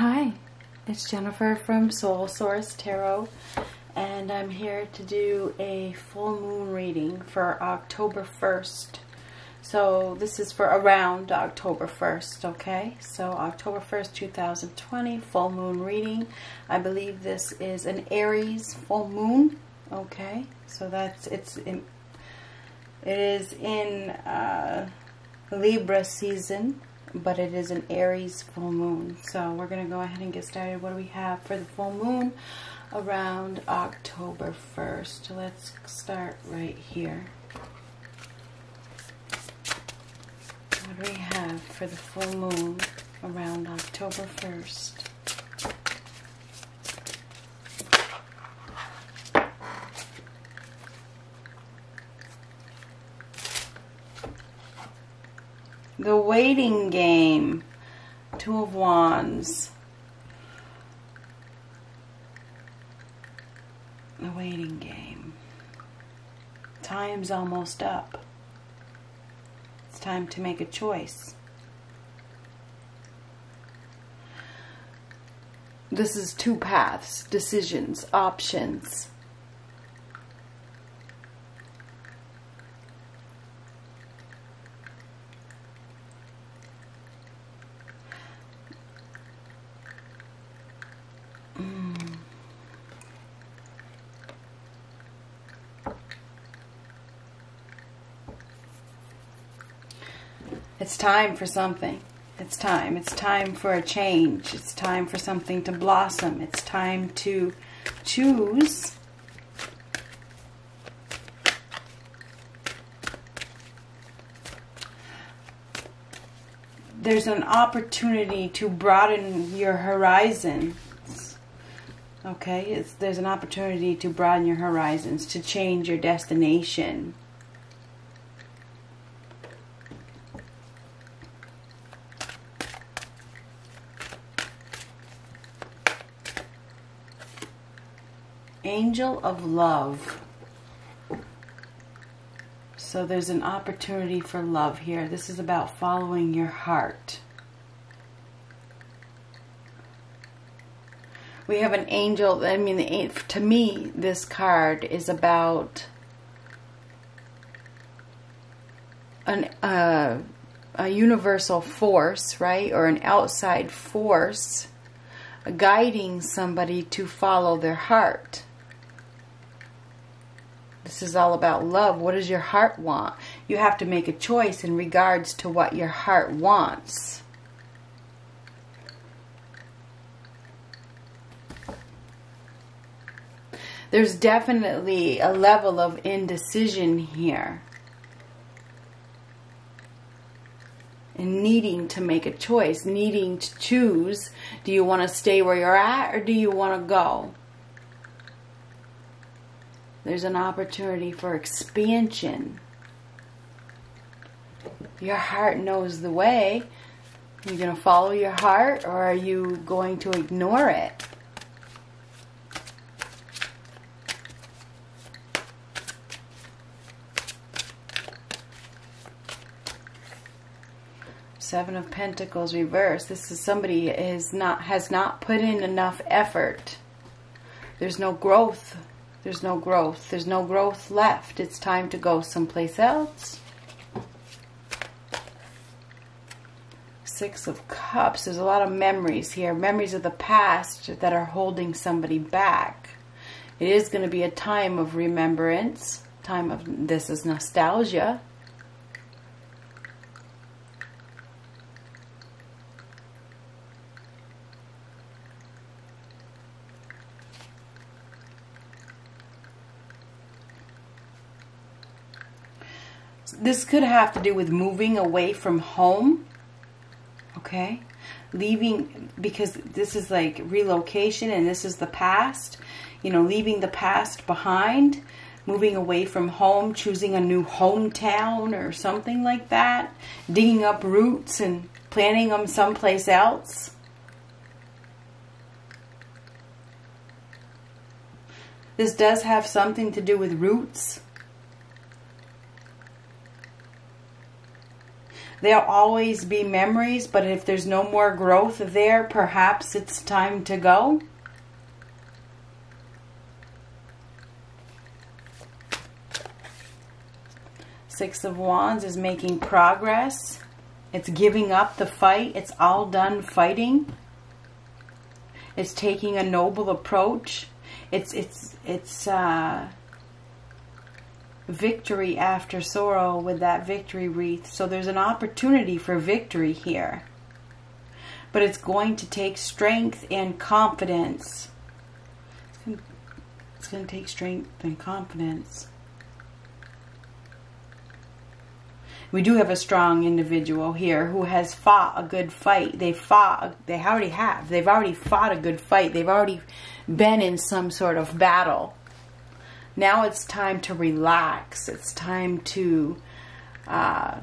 Hi, it's Jennifer from Soul Source Tarot, and I'm here to do a full moon reading for October 1st. So, this is for around October 1st, okay? So, October 1st, 2020, full moon reading. I believe this is an Aries full moon, okay? So, that's it's in it is in uh, Libra season but it is an Aries full moon. So we're going to go ahead and get started. What do we have for the full moon around October 1st? Let's start right here. What do we have for the full moon around October 1st? The Waiting Game. Two of Wands. The Waiting Game. Time's almost up. It's time to make a choice. This is two paths, decisions, options. Time for something. It's time. It's time for a change. It's time for something to blossom. It's time to choose. There's an opportunity to broaden your horizons. Okay, it's, there's an opportunity to broaden your horizons, to change your destination. Angel of Love. So there's an opportunity for love here. This is about following your heart. We have an angel. I mean, to me, this card is about an uh, a universal force, right, or an outside force guiding somebody to follow their heart. This is all about love. What does your heart want? You have to make a choice in regards to what your heart wants. There's definitely a level of indecision here. And needing to make a choice, needing to choose. Do you want to stay where you're at or do you want to go? There's an opportunity for expansion. Your heart knows the way. Are you going to follow your heart or are you going to ignore it? Seven of Pentacles reverse. This is somebody is not has not put in enough effort. There's no growth there's no growth. There's no growth left. It's time to go someplace else. Six of Cups. There's a lot of memories here. Memories of the past that are holding somebody back. It is going to be a time of remembrance. Time of, this is nostalgia. This could have to do with moving away from home. Okay? Leaving, because this is like relocation and this is the past. You know, leaving the past behind, moving away from home, choosing a new hometown or something like that. Digging up roots and planting them someplace else. This does have something to do with roots There'll always be memories, but if there's no more growth there, perhaps it's time to go. Six of Wands is making progress. It's giving up the fight. It's all done fighting. It's taking a noble approach. It's it's it's uh, victory after sorrow with that victory wreath. So there's an opportunity for victory here. But it's going to take strength and confidence. It's going to take strength and confidence. we do have a strong individual here who has fought a good fight. They fought, they already have. They've already fought a good fight. They've already been in some sort of battle. Now it's time to relax. It's time to uh,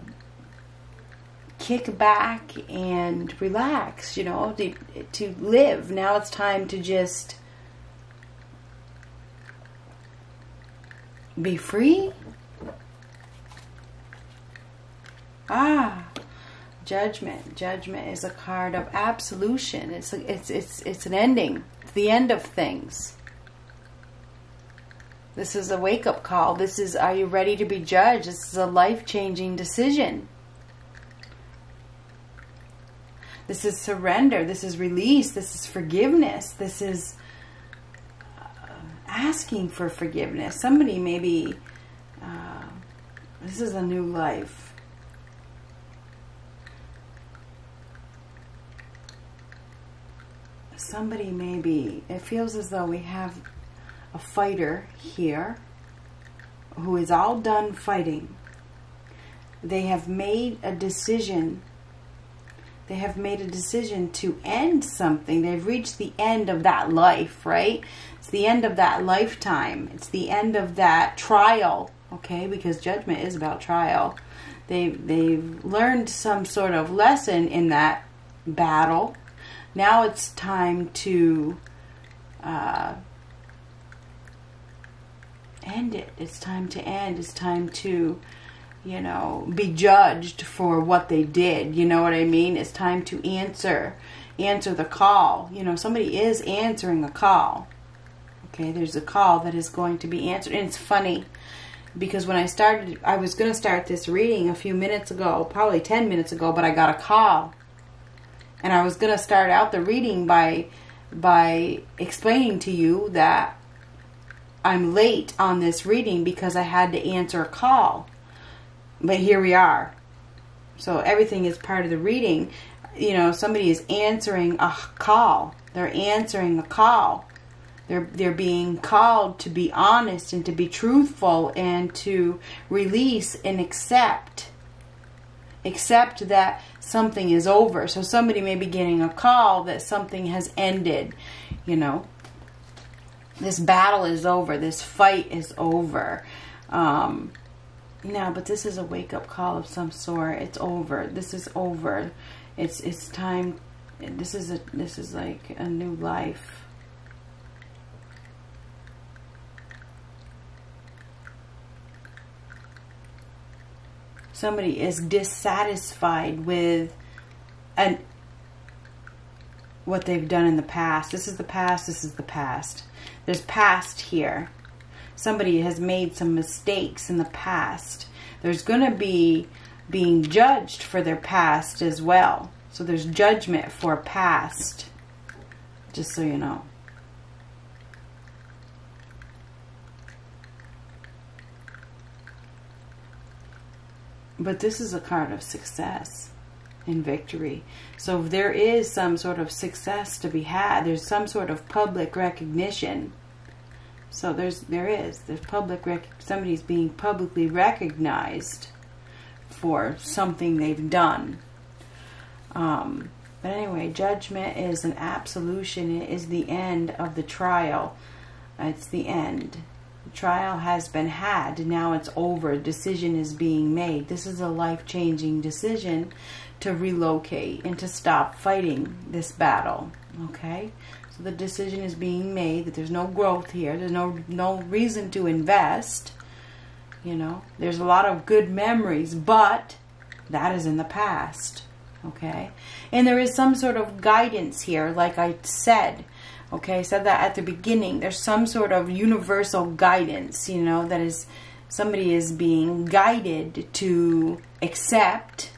kick back and relax, you know, to, to live. Now it's time to just be free Ah, judgment. Judgment is a card of absolution. It's it's it's it's an ending. It's the end of things. This is a wake up call. This is are you ready to be judged? This is a life changing decision. This is surrender. This is release. This is forgiveness. This is uh, asking for forgiveness. Somebody maybe, uh, this is a new life. somebody maybe, it feels as though we have a fighter here who is all done fighting. They have made a decision. They have made a decision to end something. They've reached the end of that life, right? It's the end of that lifetime. It's the end of that trial, okay? Because judgment is about trial. They've, they've learned some sort of lesson in that battle now it's time to uh, end it. It's time to end. It's time to, you know, be judged for what they did. You know what I mean? It's time to answer, answer the call. You know, somebody is answering a call. Okay, there's a call that is going to be answered. And it's funny because when I started, I was going to start this reading a few minutes ago, probably 10 minutes ago, but I got a call and I was going to start out the reading by by explaining to you that I'm late on this reading because I had to answer a call. But here we are. So everything is part of the reading. You know, somebody is answering a call. They're answering a call. They're they're being called to be honest and to be truthful and to release and accept accept that something is over. So somebody may be getting a call that something has ended, you know. This battle is over. This fight is over. Um, now, but this is a wake-up call of some sort. It's over. This is over. It's it's time. This is a this is like a new life. somebody is dissatisfied with an what they've done in the past. This is the past, this is the past. There's past here. Somebody has made some mistakes in the past. There's going to be being judged for their past as well. So there's judgment for past, just so you know. But this is a card of success and victory. So there is some sort of success to be had, there's some sort of public recognition. So there's there is there's public rec somebody's being publicly recognized for something they've done. Um, but anyway, judgment is an absolution. It is the end of the trial. It's the end The trial has been had. Now it's over. Decision is being made. This is a life-changing decision to relocate and to stop fighting this battle. Okay? So the decision is being made that there's no growth here. There's no no reason to invest. You know, there's a lot of good memories, but That is in the past. Okay? And there is some sort of guidance here, like I said. Okay, I said that at the beginning. There's some sort of universal guidance, you know, that is somebody is being guided to accept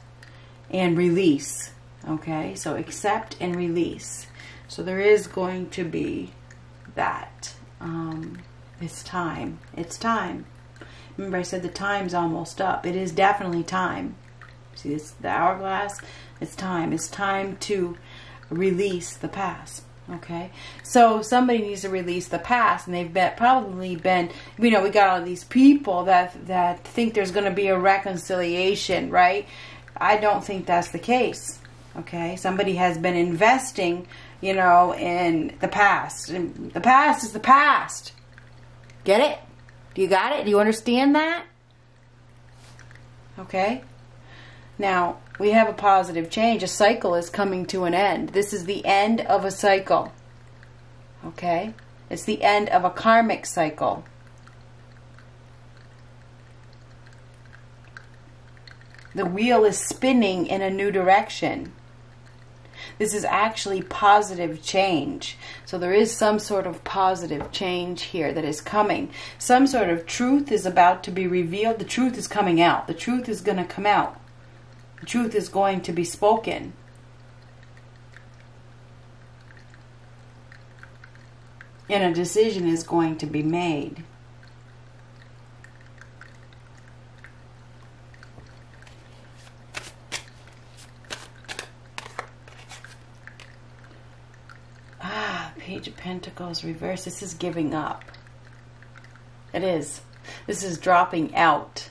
and release. Okay, so accept and release. So there is going to be that. Um, it's time. It's time. Remember I said the time's almost up. It is definitely time. See this the hourglass? It's time. It's time to release the past. Okay, so somebody needs to release the past, and they've been, probably been, you know, we got all these people that that think there's going to be a reconciliation, right? I don't think that's the case. Okay, somebody has been investing, you know, in the past. The past is the past. Get it? Do you got it? Do you understand that? Okay. Now, we have a positive change. A cycle is coming to an end. This is the end of a cycle. Okay? It's the end of a karmic cycle. The wheel is spinning in a new direction. This is actually positive change. So there is some sort of positive change here that is coming. Some sort of truth is about to be revealed. The truth is coming out. The truth is going to come out. The truth is going to be spoken. And a decision is going to be made. Ah, Page of Pentacles reverse. This is giving up. It is. This is dropping out.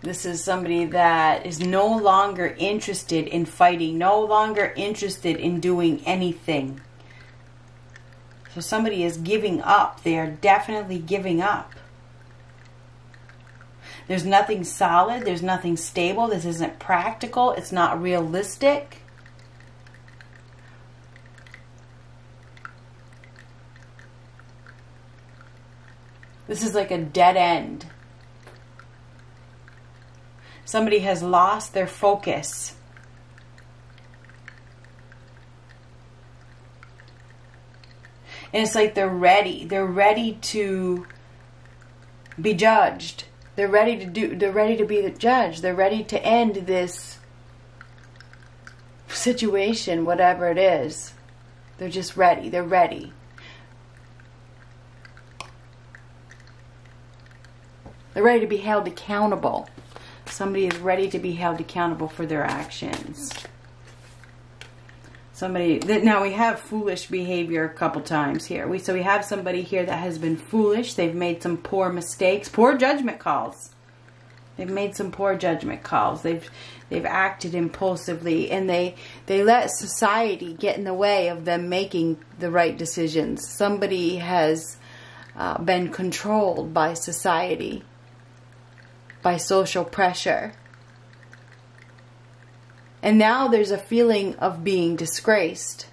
This is somebody that is no longer interested in fighting, no longer interested in doing anything. So somebody is giving up. They are definitely giving up. There's nothing solid. There's nothing stable. This isn't practical. It's not realistic. This is like a dead end. Somebody has lost their focus. And it's like they're ready. They're ready to be judged. They're ready to do they're ready to be the judge. They're ready to end this situation, whatever it is. They're just ready. They're ready. They're ready to be held accountable. Somebody is ready to be held accountable for their actions. Somebody that now we have foolish behavior a couple times here. We so we have somebody here that has been foolish. They've made some poor mistakes, poor judgment calls. They've made some poor judgment calls. They've they've acted impulsively and they they let society get in the way of them making the right decisions. Somebody has uh, been controlled by society by social pressure. And now there's a feeling of being disgraced.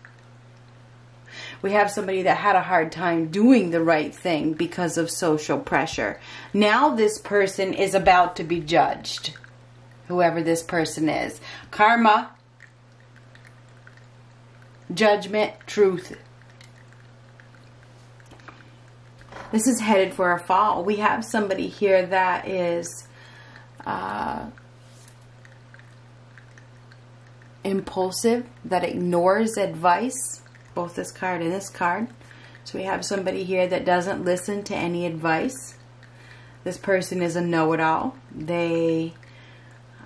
We have somebody that had a hard time doing the right thing because of social pressure. Now this person is about to be judged. Whoever this person is. Karma, judgment, truth. This is headed for a fall. We have somebody here that is uh, impulsive, that ignores advice, both this card and this card. So we have somebody here that doesn't listen to any advice. This person is a know-it-all. They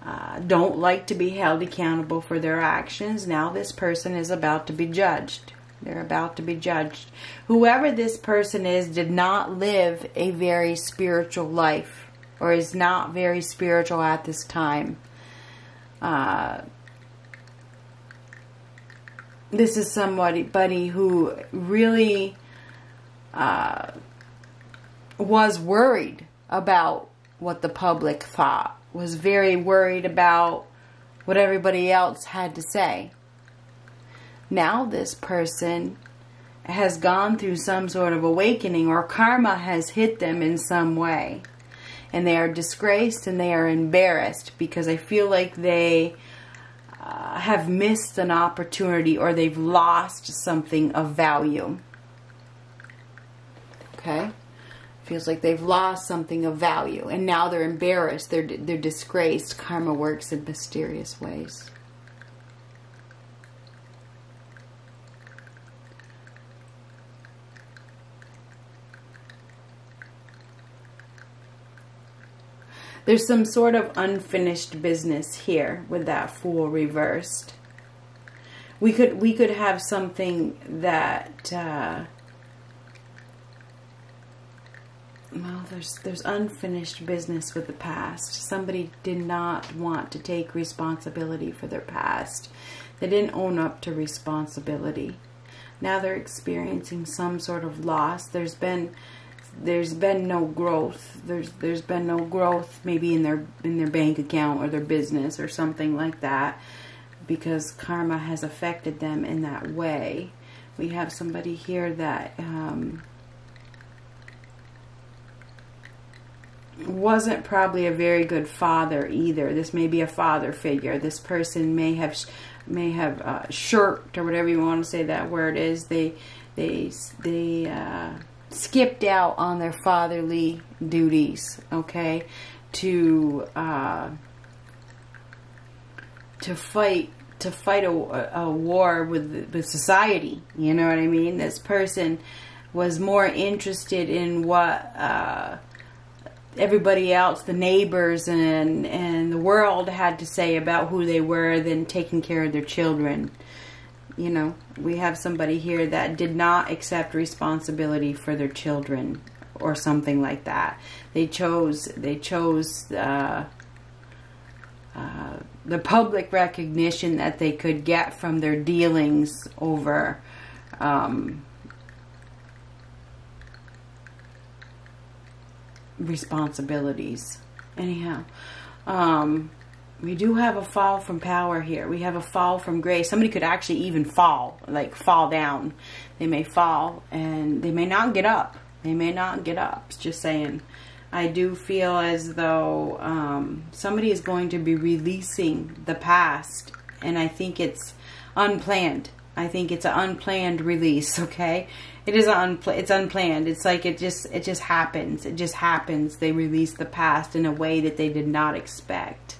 uh, don't like to be held accountable for their actions. Now this person is about to be judged. They're about to be judged. Whoever this person is did not live a very spiritual life or is not very spiritual at this time. Uh, this is somebody buddy who really uh, was worried about what the public thought, was very worried about what everybody else had to say. Now this person has gone through some sort of awakening or karma has hit them in some way and they are disgraced and they are embarrassed because I feel like they uh, have missed an opportunity or they've lost something of value. Okay? Feels like they've lost something of value and now they're embarrassed, they're, they're disgraced. Karma works in mysterious ways. There's some sort of unfinished business here with that fool reversed. We could we could have something that uh, well, there's there's unfinished business with the past. Somebody did not want to take responsibility for their past. They didn't own up to responsibility. Now they're experiencing some sort of loss. There's been there's been no growth. There's there's been no growth maybe in their in their bank account or their business or something like that because karma has affected them in that way. We have somebody here that um, wasn't probably a very good father either. This may be a father figure. This person may have may have uh, shirked or whatever you want to say that word is. They they they. Uh, skipped out on their fatherly duties, okay, to uh, to fight to fight a, a war with with society. You know what I mean? This person was more interested in what uh, everybody else, the neighbors and and the world had to say about who they were than taking care of their children you know, we have somebody here that did not accept responsibility for their children or something like that. They chose they chose uh, uh, the public recognition that they could get from their dealings over um, responsibilities. Anyhow, um, we do have a fall from power here. We have a fall from grace. Somebody could actually even fall, like fall down. They may fall and they may not get up. They may not get up. Just saying. I do feel as though um, somebody is going to be releasing the past, and I think it's unplanned. I think it's an unplanned release. Okay, it is unpl- it's unplanned. It's like it just it just happens. It just happens. They release the past in a way that they did not expect.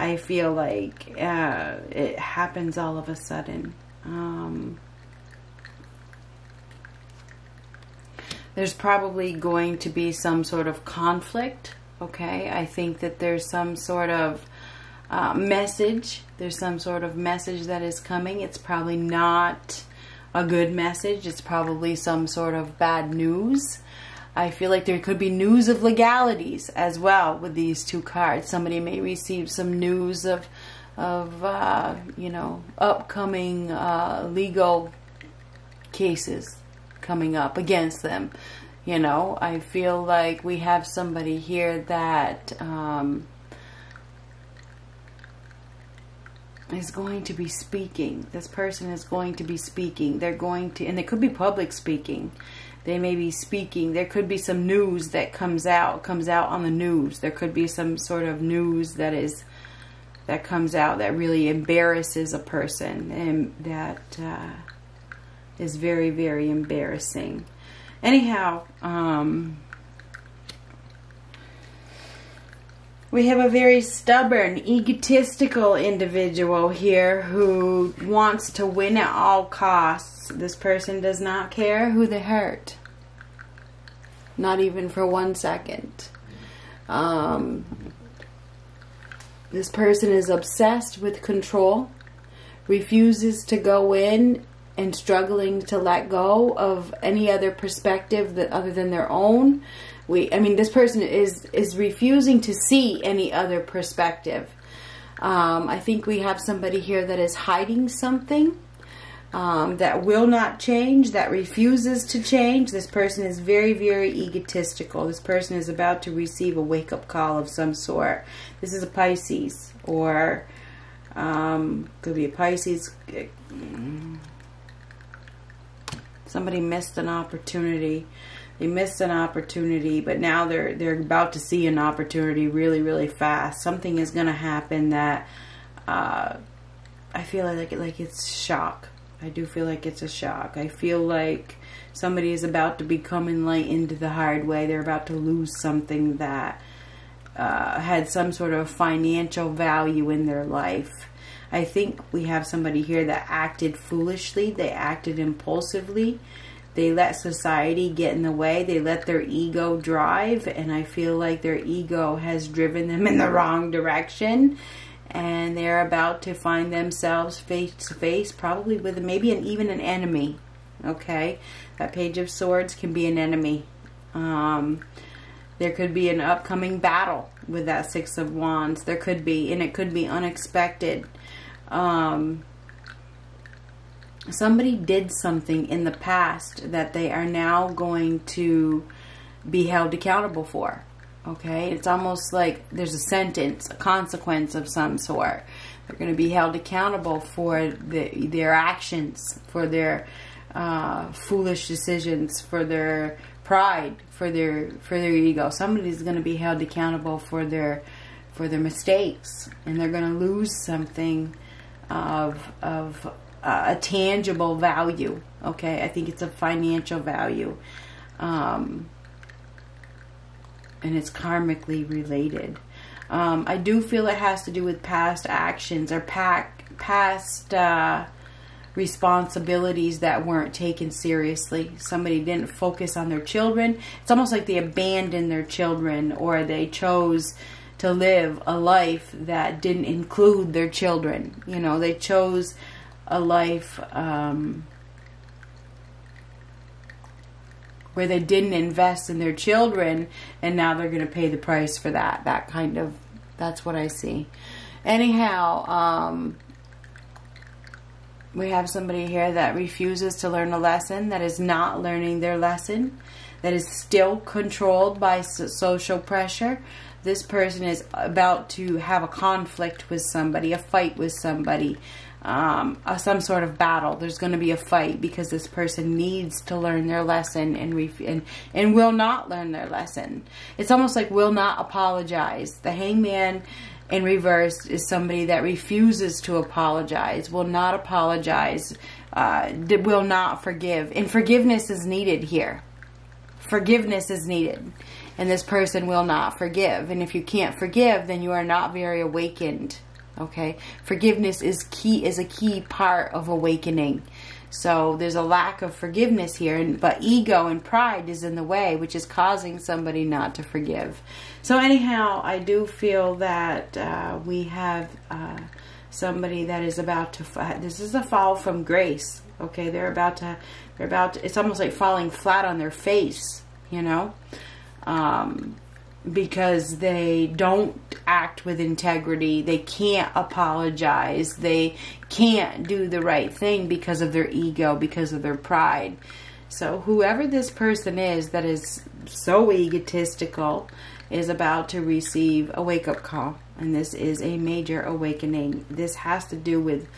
I feel like uh, it happens all of a sudden. Um, there's probably going to be some sort of conflict. Okay, I think that there's some sort of uh, message. There's some sort of message that is coming. It's probably not a good message. It's probably some sort of bad news. I feel like there could be news of legalities as well with these two cards. Somebody may receive some news of, of uh, you know, upcoming uh, legal cases coming up against them. You know, I feel like we have somebody here that um, is going to be speaking. This person is going to be speaking. They're going to, and it could be public speaking they may be speaking. There could be some news that comes out, comes out on the news. There could be some sort of news that is that comes out that really embarrasses a person and that uh, is very, very embarrassing. Anyhow, um, we have a very stubborn, egotistical individual here who wants to win at all costs this person does not care who they hurt. Not even for one second. Um, this person is obsessed with control, refuses to go in and struggling to let go of any other perspective that other than their own. We, I mean, this person is is refusing to see any other perspective. Um, I think we have somebody here that is hiding something um, that will not change, that refuses to change. This person is very, very egotistical. This person is about to receive a wake up call of some sort. This is a Pisces, or um, could be a Pisces. Somebody missed an opportunity. they missed an opportunity, but now they're they're about to see an opportunity really really fast. Something is going to happen that uh, I feel like like it's shock. I do feel like it's a shock. I feel like somebody is about to become enlightened the hard way. They're about to lose something that uh, had some sort of financial value in their life. I think we have somebody here that acted foolishly. They acted impulsively. They let society get in the way. They let their ego drive. And I feel like their ego has driven them in the wrong direction and they're about to find themselves face to face, probably with maybe an, even an enemy. Okay, that Page of Swords can be an enemy. Um, there could be an upcoming battle with that Six of Wands. There could be, and it could be unexpected. Um, somebody did something in the past that they are now going to be held accountable for. Okay, it's almost like there's a sentence, a consequence of some sort. They're going to be held accountable for the, their actions, for their uh, foolish decisions, for their pride, for their for their ego. Somebody's going to be held accountable for their for their mistakes, and they're going to lose something of of uh, a tangible value. Okay, I think it's a financial value. Um, and it's karmically related. Um, I do feel it has to do with past actions or pack, past uh, responsibilities that weren't taken seriously. Somebody didn't focus on their children. It's almost like they abandoned their children or they chose to live a life that didn't include their children. You know, they chose a life. Um, where they didn't invest in their children and now they're going to pay the price for that. That kind of, that's what I see. Anyhow, um, we have somebody here that refuses to learn a lesson, that is not learning their lesson, that is still controlled by social pressure. This person is about to have a conflict with somebody, a fight with somebody, um, some sort of battle. There's going to be a fight because this person needs to learn their lesson and, and and will not learn their lesson. It's almost like will not apologize. The hangman in reverse is somebody that refuses to apologize, will not apologize, uh, will not forgive, and forgiveness is needed here. Forgiveness is needed, and this person will not forgive. And if you can't forgive, then you are not very awakened okay forgiveness is key is a key part of awakening so there's a lack of forgiveness here and but ego and pride is in the way which is causing somebody not to forgive. So anyhow i do feel that uh, we have uh, somebody that is about to this is a fall from grace okay? They're about to they're about to, it's almost like falling flat on their face you know? Um, because they don't act with integrity. They can't apologize. They can't do the right thing because of their ego, because of their pride. So, whoever this person is that is so egotistical is about to receive a wake up call. And this is a major awakening. This has to do with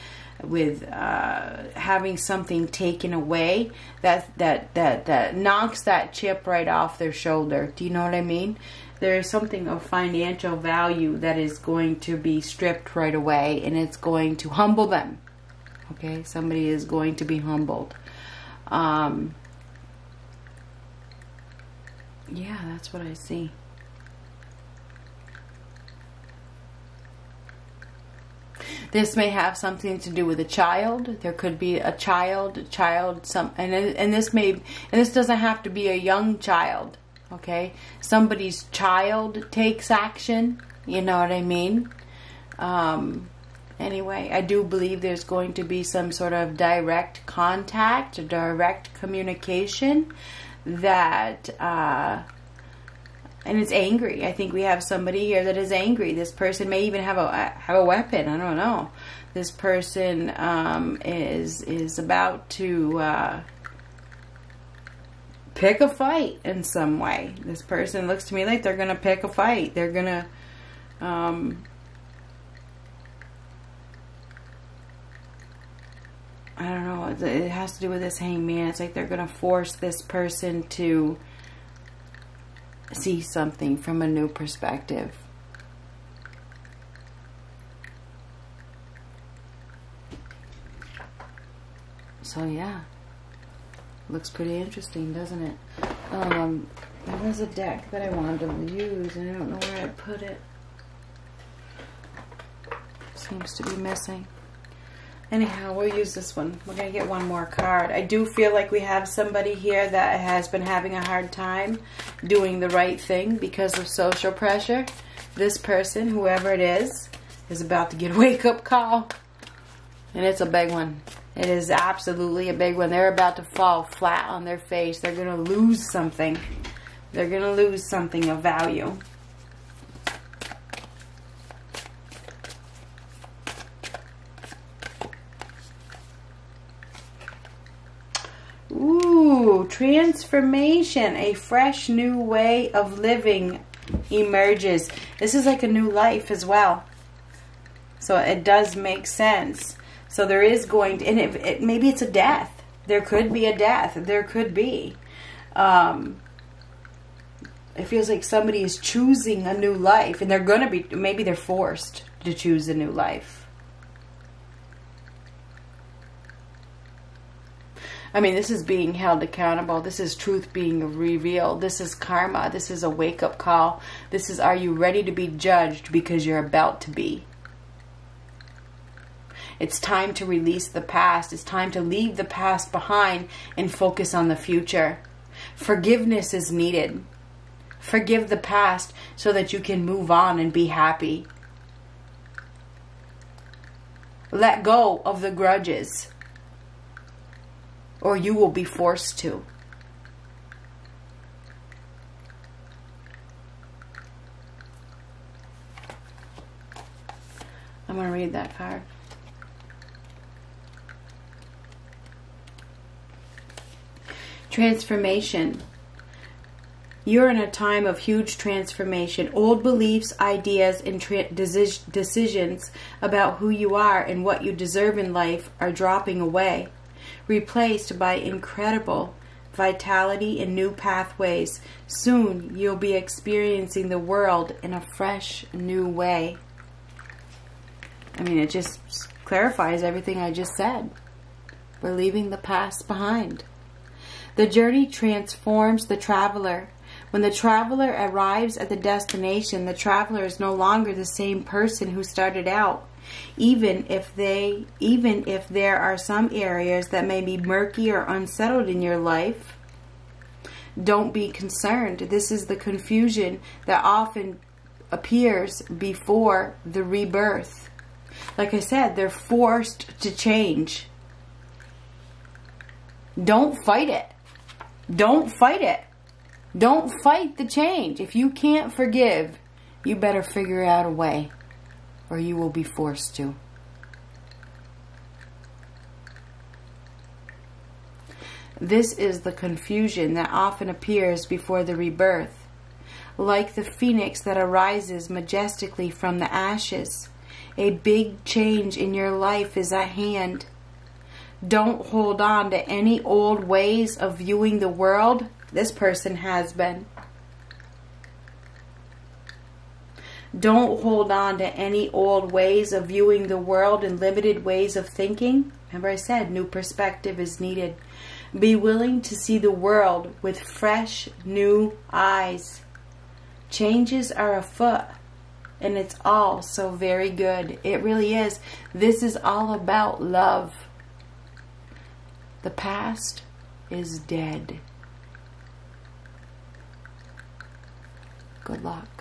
with uh, having something taken away that that that that knocks that chip right off their shoulder. Do you know what I mean? There is something of financial value that is going to be stripped right away, and it's going to humble them. Okay, somebody is going to be humbled. Um, yeah, that's what I see. This may have something to do with a child. There could be a child, a child, some, and and this may, and this doesn't have to be a young child. Okay, somebody's child takes action. You know what I mean? Um, anyway, I do believe there's going to be some sort of direct contact, direct communication that. Uh, and it's angry. I think we have somebody here that is angry. This person may even have a have a weapon. I don't know. This person um, is is about to uh, pick a fight in some way. This person looks to me like they're going to pick a fight. They're going to. Um, I don't know. It has to do with this hangman. It's like they're going to force this person to see something from a new perspective. So yeah, looks pretty interesting, doesn't it? Um, there was a deck that I wanted to use, and I don't know where I put it. Seems to be missing. Anyhow, we'll use this one. We're going to get one more card. I do feel like we have somebody here that has been having a hard time doing the right thing because of social pressure. This person, whoever it is, is about to get a wake-up call. And it's a big one. It is absolutely a big one. They're about to fall flat on their face. They're going to lose something. They're going to lose something of value. Ooh, transformation. A fresh new way of living emerges. This is like a new life as well. So it does make sense. So there is going to, and it, it, maybe it's a death. There could be a death. There could be. Um, it feels like somebody is choosing a new life, and they're going to be, maybe they're forced to choose a new life. I mean, this is being held accountable. This is truth being revealed. This is karma. This is a wake up call. This is, are you ready to be judged because you're about to be? It's time to release the past. It's time to leave the past behind and focus on the future. Forgiveness is needed. Forgive the past so that you can move on and be happy. Let go of the grudges or you will be forced to. I'm going to read that card. Transformation. You're in a time of huge transformation. Old beliefs, ideas, and decisions about who you are and what you deserve in life are dropping away replaced by incredible vitality and new pathways. Soon you'll be experiencing the world in a fresh, new way. I mean, it just clarifies everything I just said. We're leaving the past behind. The journey transforms the traveler. When the traveler arrives at the destination, the traveler is no longer the same person who started out. Even if they even if there are some areas that may be murky or unsettled in your life don't be concerned. This is the confusion that often appears before the rebirth. Like i said they're forced to change. Don't fight it don't fight it don't fight the change if you can't forgive you better figure out a way or you will be forced to. This is the confusion that often appears before the rebirth, like the phoenix that arises majestically from the ashes. A big change in your life is at hand. Don't hold on to any old ways of viewing the world. This person has been. Don't hold on to any old ways of viewing the world and limited ways of thinking. Remember, I said new perspective is needed. Be willing to see the world with fresh, new eyes. Changes are afoot, and it's all so very good. It really is. This is all about love. The past is dead. Good luck.